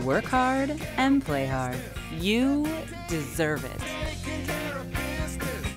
Work hard and play hard. You deserve it.